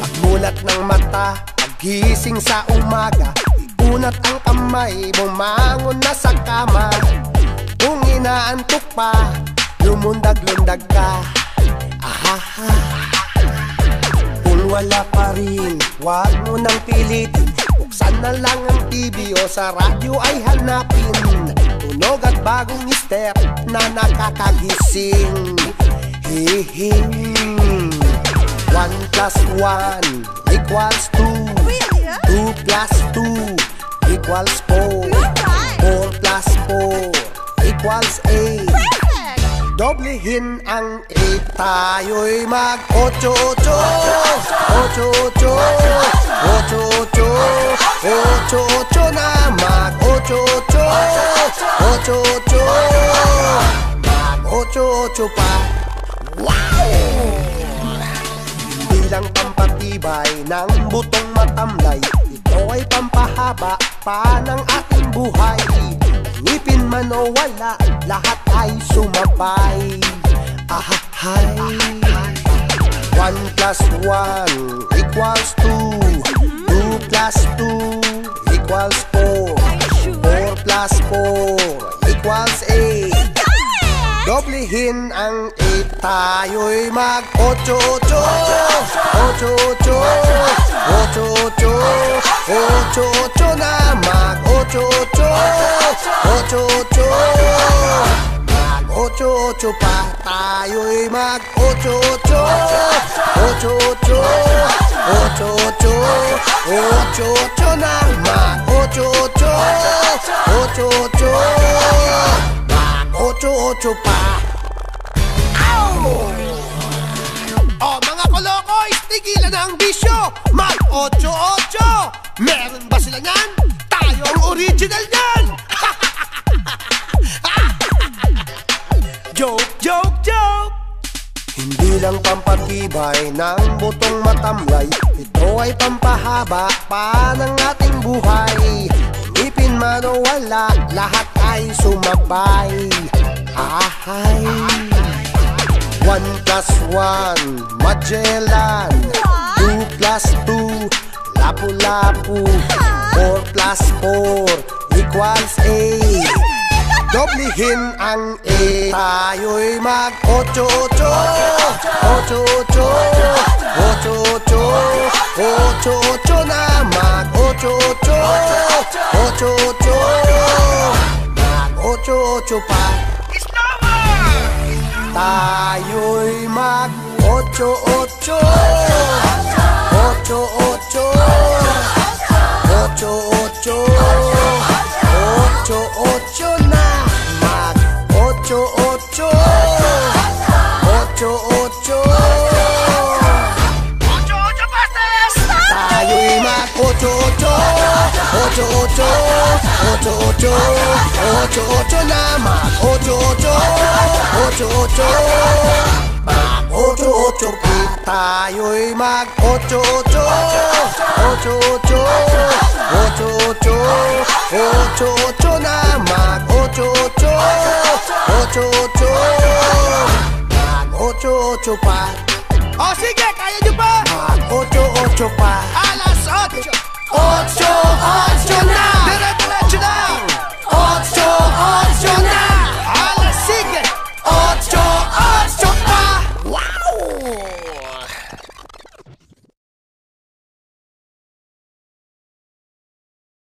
ng mata Pagising sa umaga. Iunat ang kamay Bumangon na sa kama. Kung inaantok pa Lumundag-lundag ka. Ahaha Kung wala pa rin Huwag mo nang pilitin. Buksan na lang ang TV o sa radyo ay hanapin. Tunog at bagong step na nakakagising. Hihing One plus one equals two. Two plus two equals four. Four plus four equals eight! Doblehin ang 8 Tayo'y mag 8 8 8 8 8 8 8 na mag 8 8 8 8 Mag 8 8 pa. Wow! Hindi lang pampatibay ng butong matamlay. Ito ay pampahaba pa ng ating buhay. Ngipin man o wala, lahat ay sumabay Ahahay One plus one equals two. Two plus two equals four. Four plus four equals eight Doblehin ang eight Tayo'y mag ocho ocho Ocho ocho Ocho ocho Ocho ocho na mag ocho ocho Ocho ocho Mag ocho ocho pa Tayo'y mag ocho ocho Ocho ocho Ocho ocho Ocho ocho na mag ocho ocho Ocho ocho Mag ocho ocho pa ang bisyo. Mag ocho-ocho. Meron ba sila niyan? Tayo ang original niyan. Joke, joke, joke. Hindi lang pampatibay ng butong matamlay. Ito ay pampahaba pa ng ating buhay. Ipin man o wala, lahat ay sumabay. Ahay. One plus one, Magellan Plus two, Lapu-lapu four plus four equals 8 Doblehin ang 8 Tayo'y mag 8-8 8-8 8-8 8-8 na mag 8-8 8-8 Mag 8-8 pa Tayo'y mag 8-8 ocho, ocho, ocho, ocho, ocho, ocho, nada Ocho ocho, ocho, ocho, ocho, ocho, ocho, pastas, ocho, ocho, ocho, ocho, ocho, ocho, ocho, nada Ocho ocho, ocho, ocho, ocho, ocho, ocho, Tayo'y mag-ocho-ocho Ocho-ocho Ocho-ocho Ocho-ocho na mag-ocho-ocho Ocho-ocho Mag-ocho-ocho pa O sige, kaya nyo pa? Mag-ocho-ocho pa Alas ocho.